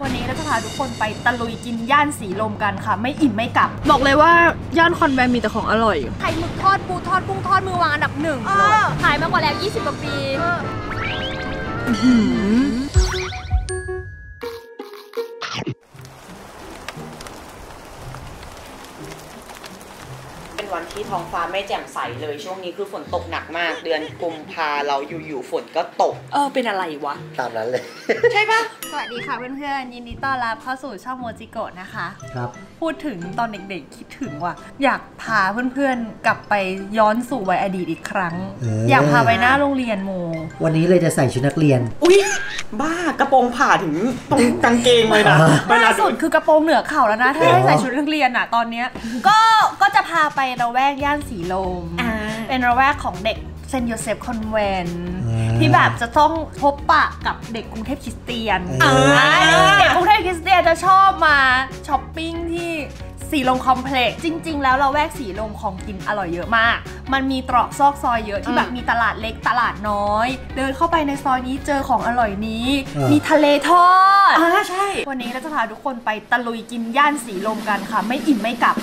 วันนี้เราจะพาทุกคนไปตะลุยกินย่านสีลมกันค่ะ ไม่อิ่มไม่กลับ บอกเลยว่าย่านคอนแวนมีแต่ของอร่อย ไข่หมึกทอดปูทอดกุ้งทอดมือวางอันดับหนึ่งขายมากกว่าแล้ว 20 กว่าปี วันที่ท้องฟ้าไม่แจ่มใสเลยช่วงนี้คือฝนตกหนักมาก เดือนกุมภาเราอยู่ๆฝนก็ตก เออเป็นอะไรวะ ตามนั้นเลย ใช่ปะสวัสดีค่ะเพื่อนๆยินดีต้อนรับเข้าสู่ช่องโมจิโกะนะคะ ครับ พูดถึงตอนเด็กๆคิดถึงว่าอยากพาเพื่อนๆกลับไปย้อนสู่วัยอดีตอีกครั้ง เอออ อยากพาไปหน้าโรงเรียนโม วันนี้เลยจะใส่ชุดนักเรียน อุ้ยบ้ากระโปรงผ่าถึงตรงกางเกงเลยนะเวลาล่าสุสุดดคือกระโปรงเหนือเข่าแล้วนะ ถ้าให้ใส่ชุดนักเรียนอะตอนเนี้ยก็ก็จะพาไประแวกย่านสีลมอ่าเป็นละแวกของเด็กเซนต์โยเซฟคอนแวนต์อ่าที่แบบจะต้องพบปะกับเด็กกรุงเทพคริสเตียนเออเด็กกรุงเทพคริสเตียนจะชอบมาช้อปปิ้งที่ สีลมคอมเพล็กซ์จริง ๆ แล้วละแวกสีลมของกินอร่อยเยอะมาก มันมีตรอกซอกซอยเยอะที่แบบมีตลาดเล็กตลาดน้อย เดินเข้าไปในซอยนี้เจอของอร่อยนี้เออมีทะเลทอดอ่าใช่ วันนี้เราจะพาทุกคนไปตะลุยกินย่านสีลมกันค่ะ ไม่อิ่มไม่กลับ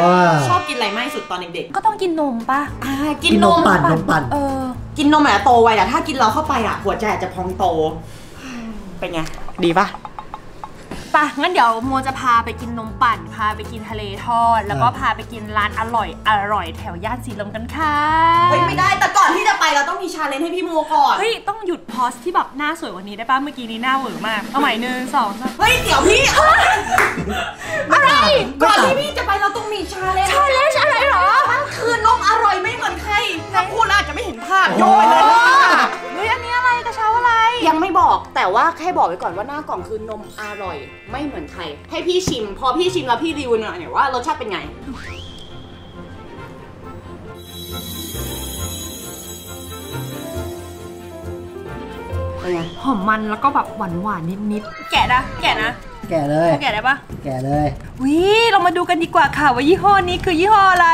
ว้าชอบกินอะไรมากที่สุดตอนเด็กก็ต้องกินนมปะๆอ่ากิกินนนนมมปั่นนมปั่นเออกินนมแบบโตไวแต่ถ้ากินเราเข้าไปอะหัวใจอาจจะพองโต เป็นไง ดีปะ ปะงั้นเดี๋ยวโมจะพาไปกินนมปั่น พาไปกินทะเลทอด แล้วก็อ่าพาไปกินร้านอร่อยอร่อยแถวย่านสีลมกันค่ะเฮ้ยไม่ได้แต่ก่อนที่จะไปเราต้องมี challenge ให้พี่โมก่อนเฮ้ยต้องหยุด pose ที่แบบหน้าสวยกว่านี้ได้ปะเมื่อกี้นี้หน้าเหวอมากเอาใหม่หนึ่งสองสามเฮ้ยเดี๋ยวพี่อะไรก่อนที่พี่จะไปเราต้องมี challenge challenge อะไรเหรอมันคือนมอร่อยไม่เหมือนใครถ้าพูดแล้วอาจจะไม่เห็นภาพโยนไปเลยเฮ้ยอันนี้อะไร กระเช้าอะไร ยังไม่บอกแต่ว่าแค่บอกไว้ก่อนว่าหน้ากล่องคือนมอร่อย ไม่เหมือนใคร ให้พี่ชิม พอพี่ชิมแล้วพี่รีวิวหน่อยว่ารสชาติเป็นไง เป็นไง หอมมันแล้วก็แบบหวานหวานๆนิดๆแกะนะแกะนะแก่เลยแกะได้ปะแก่เลยวิเรามาดูกันดีกว่าค่ะว่ายี่ห้อนี้คือยี่ห้ออะไร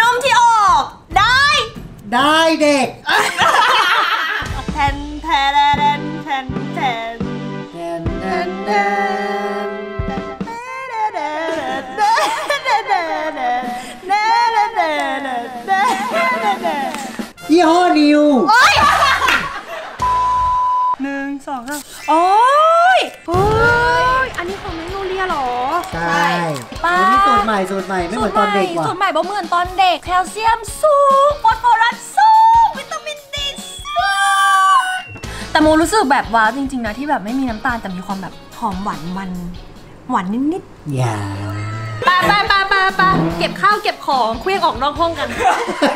นมที่ออก ได้ ได้เด็ก ยี่ห้อนิวหนึ่งสองสามโอ้ยโอ้ย อันนี้ของแมกโนเลียเหรอ ใช่ป้าอันนี้สูตรใหม่สูตรใหม่ ไม่เหมือนตอนเด็กว่ะสูตรใหม่บ่เหมือนตอนเด็ก แคลเซียมสูง แต่โมรู้สึกแบบว้าวจริง ๆ นะ ที่แบบไม่มีน้ำตาลแต่มีความแบบหอมหวานมัน หวานนิดอย่าๆปาปาปาปาปาเก็บข้าวเก็บของเคลื่องออกนอกห้องกัน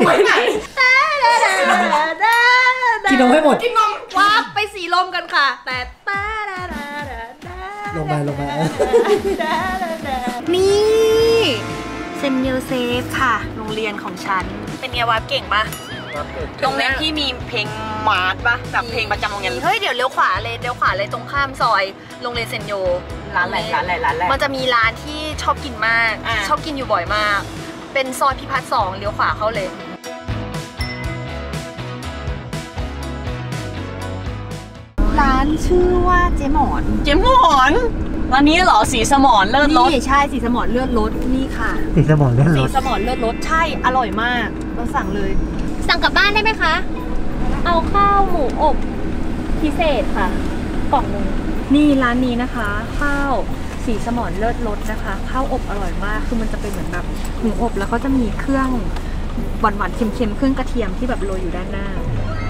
ไปไหนกินนมให้หมด กินนมว้าบไปสีลมกันค่ะ แต่ตาดาดาดาดาลงไปลงไปเออนี่เซนเยลเซฟค่ะ โรงเรียนของฉัน เป็นไงวะเก่งปะ โรงเรียนที่มีเพลงมาร์ทปะแบบเพลงประจำโรงเรียนเฮ้ยเดี๋ยวเลี้ยวขวาเลยเลี้ยวขวาเลยตรงข้ามซอยโรงเรียนเซนโยร้านอะไรร้านอะไรร้านอะไรมันจะมีร้านที่ชอบกินมากอะชอบกินอยู่บ่อยมาก เป็นซอยพิพัฒน์สองเลี้ยวขวาเข้าเลยร้านชื่อว่าเจหมอน เจมหอนร้านนี้เหรอสีสมอนเลิศรสนี่ใช่สีสมอนเลือดรสนี่ค่ะติดสมองเลื่อนรสีถสมอนเลือดรสใช่อร่อยมาก เราสั่งเลย สั่งกลับบ้านได้ไหมคะ เอาข้าวหมูอบพิเศษค่ะ กล่องหนึงนี่ร้านนี้นะคะ ข้าวสีสมอนเลิศรสนะคะ ข้าวอบอร่อยมากคือมันจะเป็นเหมือนแบบหมูอบแล้วก็จะมีเครื่องหวานหวานๆเค็มๆเครื่องกระเทียมที่แบบโรยอยู่ด้านหน้า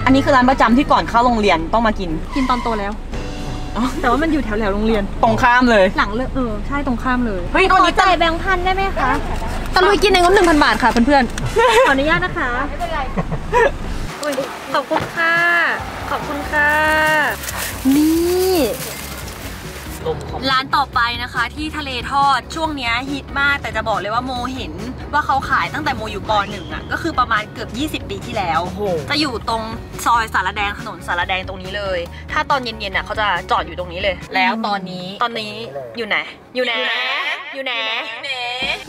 อันนี้คือร้านประจำที่ก่อนเข้าโรงเรียนต้องมากิน กินตอนโตแล้วแต่ว่ามันอยู่แถวแถวๆโรงเรียน ตรงข้ามเลย หลังเลยเออใช่ตรงข้ามเลยเฮ้ยขวันอนี้จ่ายแบงค์พันได้ไหมคะ ตะลุยกินในงบหนึ่งพันบาทค่ะเพื่อนๆ ขออนุญาตนะคะ ไม่เป็นไรขอบคุณค่ะ ขอบคุณค่ะ นี่ร้านต่อไปนะคะที่ทะเลทอดช่วงนี้ฮิตมากแต่จะบอกเลยว่าโมเห็น ว่าเขาขายตั้งแต่โมอยู่ปหนึ่งอะก็คือประมาณเกือบ 20 ปีที่แล้ว จะอยู่ตรงซอยสารแดงถนนสารแดงตรงนี้เลย ถ้าตอนเย็นๆน่ะเขาจะจอดอยู่ตรงนี้เลย แล้วตอนนี้ตอนนี้อยู่ไหน อยู่ไหนอยู่ไหน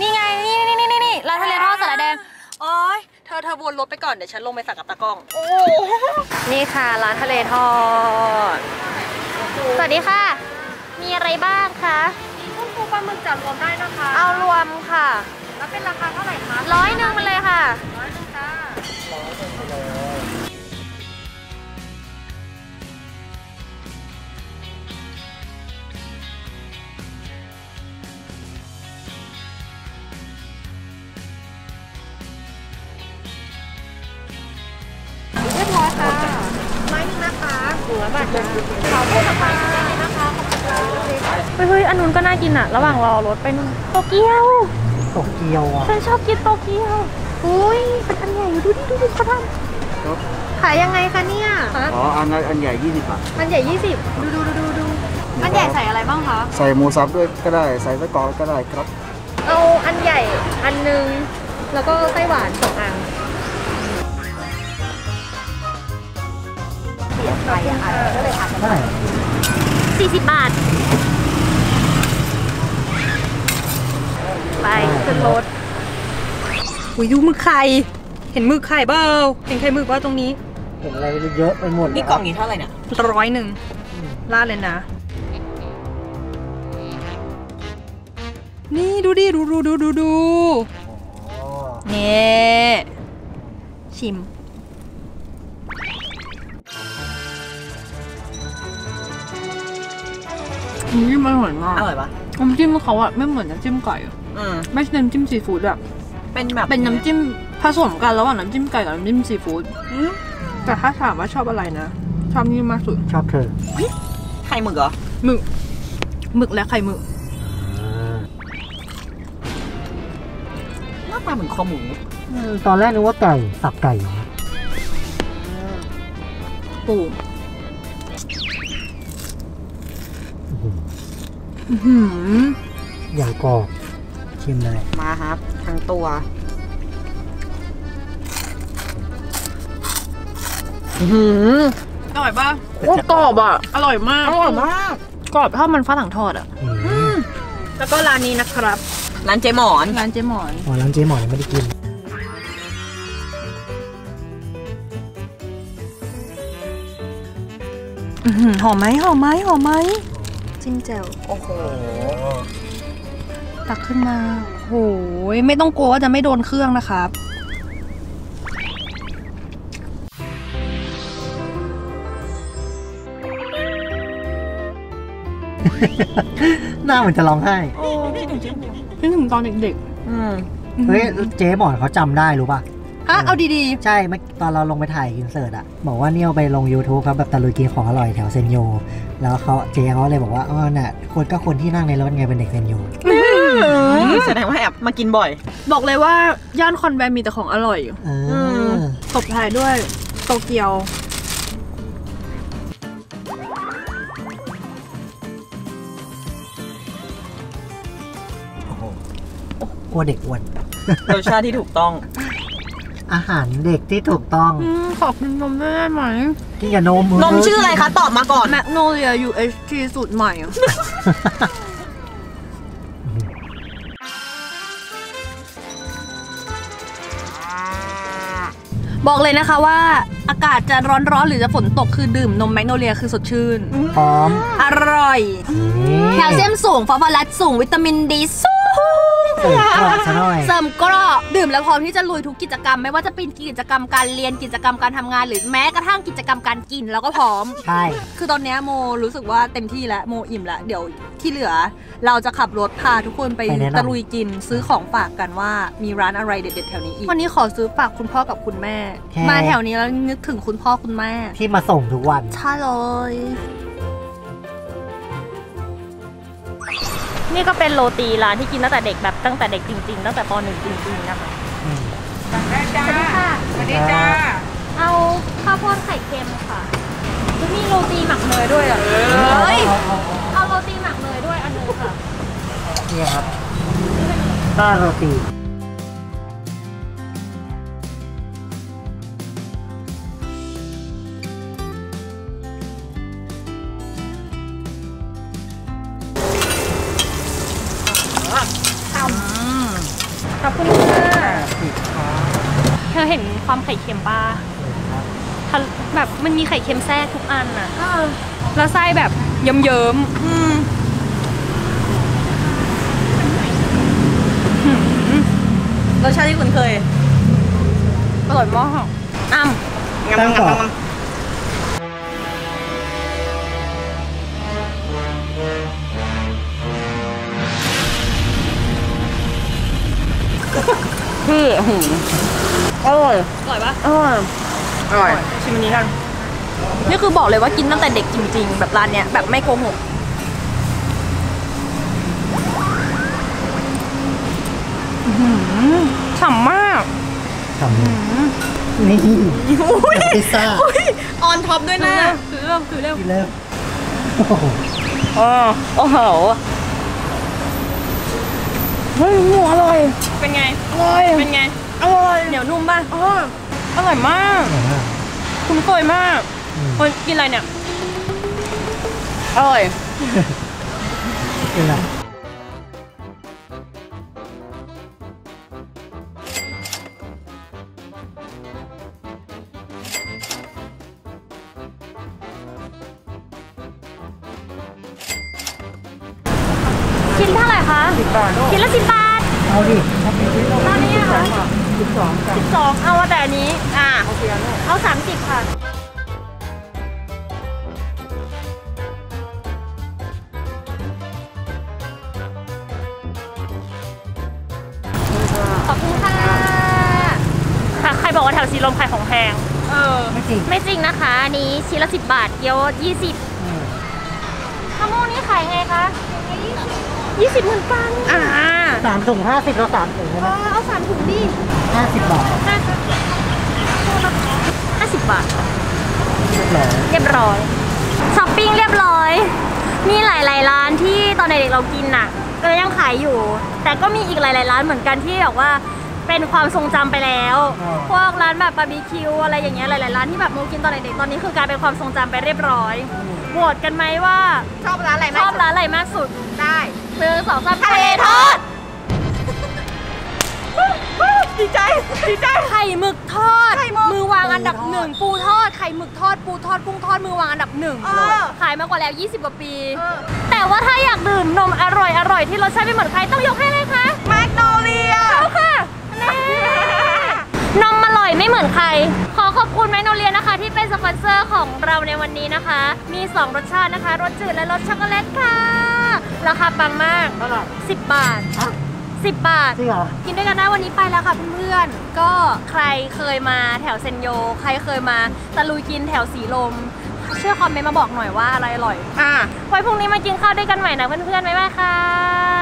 นี่ไงนี่นี่นี่นี่นี่ร้านทะเลทอดสารแดงโอ๊ยเธอเธอวนรถไปก่อนเดี๋ยวฉันลงไปสั่งกับตากล้อง โอ้นี่ค่ะร้านทะเลทอด สวัสดีค่ะบ้างคะมีกุ้งปูปลาหมึกจัดรวมได้นะคะ เอารวมค่ะ แล้วเป็นราคาเท่าไหร่คะร้อยหนึ่งมาเลยค่ะร้อยหนึ่งจ้าเรียบร้อยค่ะไม้นึงนะคะหัวบาทจ้าขอพูดกับไปเลยนะคะเฮ้ยเฮ้ย อันนู้นก็น่ากินอะระหว่างรอรถไปนู่นโตเกียว โตเกียวอะฉันชอบกินโตเกียวอุ้ยเป็นอันใหญ่ดูดิดูดิเขาทำขายยังไงคะเนี่ยอ๋ออันนั้นอันใหญ่20บาทมันใหญ่20ดูดูดูดูดูมันใหญ่ใส่อะไรบ้างคะใส่หมูสับด้วยก็ได้ใส่ไส้กรอกก็ได้ครับ เอาอันใหญ่อันหนึงแล้วก็ไส้หวานสองอันเท่าไหร่40บาทไป ขึ้นรถอุ้ยดูหมึกไข่ เห็นหมึกไข่เปล่าเห็นไข่หมึกว่าตรงนี้ เห็นอะไรเยอะไปหมดนี่กล่องนี้เท่าไหร่เนี่ยร้อยหนึ่งราดเลยนะ นี่ดูดิ ดูดูดูดูดูอ๋อนี่ชิมน้ำจิ้มอร่อยมากอร่อยปะน้ำจิ้มเขาอะไม่เหมือนน้ำจิ้มไก่อะอืม ไม่ใช่น้ำจิ้มซีฟู้ดอะเป็นแบบเป็นน้ำจิ้มผสมกันระหว่างน้ำจิ้มไก่กับน้ำจิ้มซีฟู้ดอืมแต่ถ้าถามว่าชอบอะไรนะ ชอบนี่มากสุด ชอบเธอไข่หมึกเหรอหมึกหมึกและไข่หมึกหน้าตาเหมือนคอหมูตอนแรกนึกว่าไก่สับไก่ปูอื้อหืออย่างกรอบ ชิมเลย มาครับทั้งตัวอร่อยป่ะโอ้กรอบอะ อร่อยมากอร่อยมากกรอบเท่ามันฝรั่งทอดอะอืมแล้วก็ร้านนี้นะครับ ร้านเจหมอนร้านเจ๊หมอนอ๋อร้านเจ๊หมอยังไม่ได้กินอื้อหือหอมไหมหอมไหมหอมไหมจิ้มแจ่วโอ้โห ตักขึ้นมา โหยไม่ต้องกลัวว่าจะไม่โดนเครื่องนะครับหน้าเหมือนจะร้องไห้นึกถึงตอนเด็กอืมๆเฮ้ยเจ๊หมอนเขาจำได้รู้ป่ะฮะเอาดีใช่เมื่อตอนเราลงไปถ่ายอินเสิร์ตอะบอกว่าเนี่ยเอาไปลง YouTube ครับแบบตะลุยกินของอร่อยแถวเซนโย แล้วเขาเจ๊เขาเลยบอกว่าอ๋อน่ะคนก็คนที่นั่งในรถไงเป็นเด็กเซนโย แสดงว่าแอบมากินบ่อยๆบอกเลยว่าย่านคอนแวนมีแต่ของอร่อยเออตบท้ายด้วยโตเกียว กลัวเด็กอ้วนรสชาติที่ถูกต้อง อาหารเด็กที่ถูกต้อง อืมขอกินนมได้ไหมกินกับนมนมชื่ออะไรคะ ตอบมาก่อน แมกโนเลีย UHT สูตรใหม่อะ บอกเลยนะคะว่าอากาศจะร้อนๆหรือจะฝนตกคือดื่มนมแมกโนเลียคือสดชื่นพร้อม อร่อยนี่แคลเซียมสูงฟอสฟอรัสสูงวิตามินดีสูงเสิร์ฟกรอบซะหน่อย เสริมเกรอบ ดื่มแล้วพร้อมที่จะลุยทุกกิจกรรม ไม่ว่าจะเป็นกิจกรรมการเรียนกิจกรรมการทำงาน หรือแม้กระทั่งกิจกรรมการกินแล้วก็พร้อม ใช่ คือตอนเนี้ยโมรู้สึกว่าเต็มที่แล้วโมอิ่มแล้วเดี๋ยวที่เหลือ เราจะขับรถพาทุกคนไปไปแนะนำตะลุยกิน ซื้อของฝากกันว่ามีร้านอะไรเด็ดๆแถวนี้อีกวันนี้ขอซื้อฝากคุณพ่อกับคุณแม่ มาแถวนี้แล้วนึกถึงคุณพ่อคุณแม่ ที่มาส่งทุกวันใช่เลย นี่ก็เป็นโรตีร้านที่กินตั้งแต่เด็กแบบตั้งแต่เด็กจริง ๆ ตั้งแต่ปหนึ่งจริงๆนะคะอืมสวัสดีค่ะสวัสดีจ้า เอาข้าวโพดไข่เค็มค่ะแล้วมีโรตีหมักเนยด้วยอะเฮ้ย เอาโรตีหมักเนยด้วยอันหนึงค่ะนี่ครับก็โรตี ขอบคุณค่ะเธอเห็นความไข่เค็มป่ะแบบมันมีไข่เค็มแทรกทุกอันอะแล้วไส้แบบเยิ้มๆอืมรสชาติที่คุณเคยอร่อยมากอ้ำงั้นงั้นงั้น พี่หืมอร่อยอร่อยปะอร่อยอร่อยชิมอันนี้กันนี่คือบอกเลยว่ากินตั้งแต่เด็กจริง ๆ แบบร้านเนี้ยแบบไม่โกหกฉ่ำมากทำเลยนี่พิซซ่า on top ด้วยนะคือเริ่มคือเริ่มกินแล้วโอ้โหอ๋อโอ้โห เฮ้ยหมูอร่อย เป็นไง อร่อย เป็นไง อร่อย เหนียวนุ่มป่ะอร่อยอร่อยมากอร่อยมาก คุ้นเคยมากอืมคนกินอะไรเนี่ย อร่อยเป็นไร เอาดิตอนนี้อะคะสิบสองสิบสองเอาแต่อันนี้ อะเอาสามสิบค่ะขอบคุณค่ะค่ะ ใครบอกว่าแถวสีลมขายของแพง เออ ไม่จริง ไม่จริงนะคะ อันนี้ชิ้นละสิบบาท เกี๊ยวยี่สิบอืมมะม่วงนี่ขายไงคะยี่สิบเหมือนกันอ่า สามถุงห้าสิบเราสามถุงใช่ไหมเอาสามถุงดิห้าสิบบาทห้าห้าสิบบาท เรียบร้อยเรียบร้อยช้อปปิ้งเรียบร้อย มีหลายๆร้านที่ตอนเด็กๆเรากินน่ะ ก็ยังขายอยู่ แต่ก็มีอีกหลายๆร้านเหมือนกันที่แบบว่าเป็นความทรงจำไปแล้วอ๋อพวกร้านแบบบาร์บีคิวอะไรอย่างเงี้ยหลายๆร้านที่แบบโมกินตอนเด็กๆตอนนี้คือกลายเป็นความทรงจำไปเรียบร้อยโหวตกันไหมว่าชอบร้านอะไรชมากอบร้านอะไรมากสุดได้ หนึ่งสองสามทะเลทอด ดีใจดีใจ ไข่หมึกทอด ไข่หมึกมือวางอันดับหนึ่งปูทอดไข่หมึกทอดปูทอดกุ้งทอดมือวางอันดับหนึ่งเออ ขายมากกว่าแล้ว 20 กว่าปีแต่ว่าถ้าอยากดื่มนมอร่อยอร่อยที่รสชาติไม่เหมือนใครต้องยกให้เลยคะแมกโนเลีย เอาค่ะแน่นมอร่อยไม่เหมือนใคร ขอขอบคุณแมกโนเลียนะคะ ที่เป็นสปอนเซอร์ของเราในวันนี้นะคะ มี 2 รสชาตินะคะ รสจืดและรสช็อกโกแลตค่ะ ราคาปังมาก เท่าไหร่ 10 บาทฮะ 10 บาท จริงเหรอ กินด้วยกันได้วันนี้ไปแล้วค่ะเพื่อนๆ ก็ใครเคยมาแถวเซนโย ใครเคยมาตะลุยกินแถวสีลม ช่วยคอมเมนต์มาบอกหน่อยว่าอะไรอร่อย อ่าไว้พรุ่งนี้มากินข้าวด้วยกันใหม่นะเพื่อนๆบ๊ายบายค่ะ